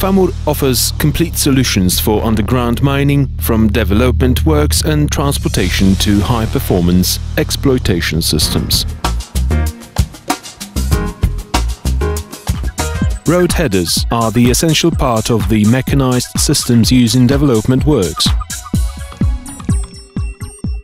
FAMUR offers complete solutions for underground mining, from development works and transportation to high-performance exploitation systems. Road headers are the essential part of the mechanized systems used in development works.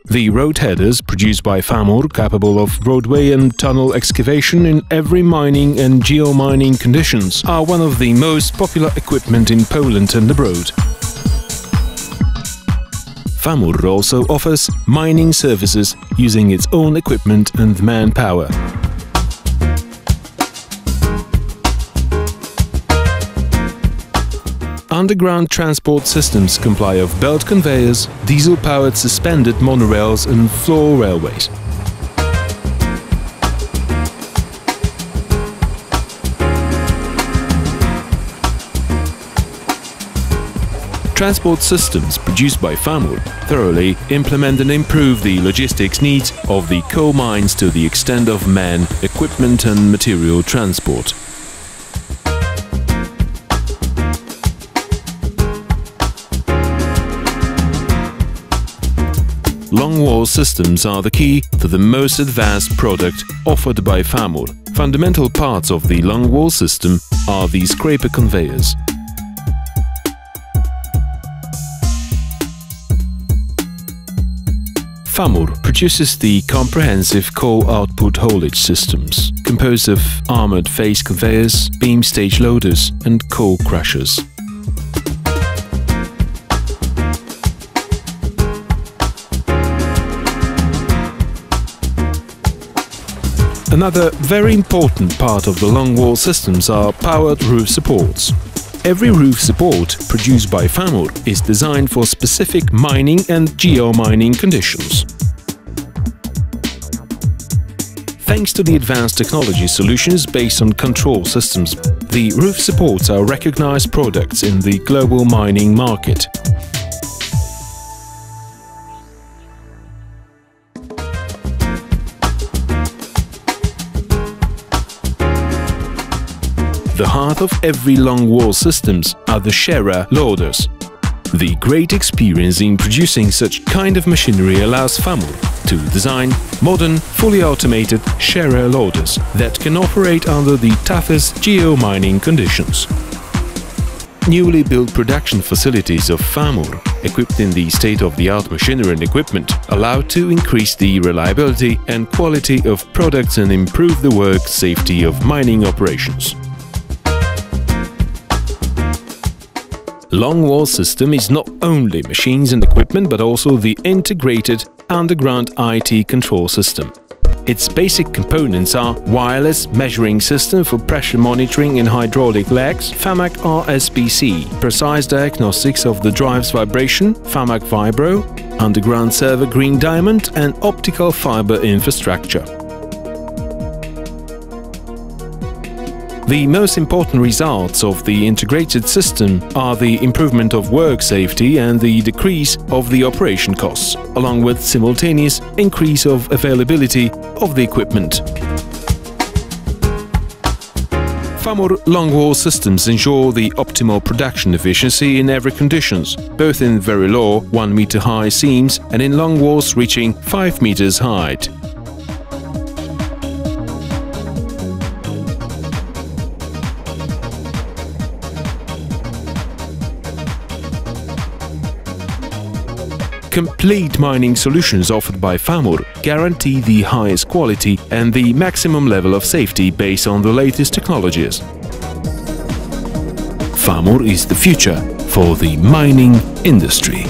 The road headers produced by FAMUR, capable of roadway and tunnel excavation in every mining and geomining conditions, are one of the most popular equipment in Poland and abroad. FAMUR also offers mining services using its own equipment and manpower. Underground transport systems comply of belt conveyors, diesel-powered suspended monorails and floor railways. Transport systems produced by FAMUR thoroughly implement and improve the logistics needs of the coal mines to the extent of man, equipment and material transport. Longwall systems are the key to the most advanced product offered by FAMUR. Fundamental parts of the longwall system are the scraper conveyors. FAMUR produces the comprehensive coal output haulage systems, composed of armored face conveyors, beam stage loaders and coal crushers. Another very important part of the longwall systems are powered roof supports. Every roof support produced by FAMUR is designed for specific mining and geomining conditions. Thanks to the advanced technology solutions based on control systems, the roof supports are recognized products in the global mining market. The heart of every longwall systems are the shearer loaders. The great experience in producing such kind of machinery allows FAMUR to design modern, fully automated shearer loaders that can operate under the toughest geo-mining conditions. Newly built production facilities of FAMUR, equipped in the state-of-the-art machinery and equipment, allow to increase the reliability and quality of products and improve the work safety of mining operations. Longwall system is not only machines and equipment but also the integrated underground IT control system. Its basic components are wireless measuring system for pressure monitoring in hydraulic legs, FAMAC RSPC, precise diagnostics of the drive's vibration, FAMAC Vibro, underground server Green Diamond and optical fiber infrastructure. The most important results of the integrated system are the improvement of work safety and the decrease of the operation costs, along with simultaneous increase of availability of the equipment. FAMUR longwall systems ensure the optimal production efficiency in every conditions, both in very low 1 meter high seams and in longwalls reaching 5 meters height. Complete mining solutions offered by FAMUR guarantee the highest quality and the maximum level of safety based on the latest technologies. FAMUR is the future for the mining industry.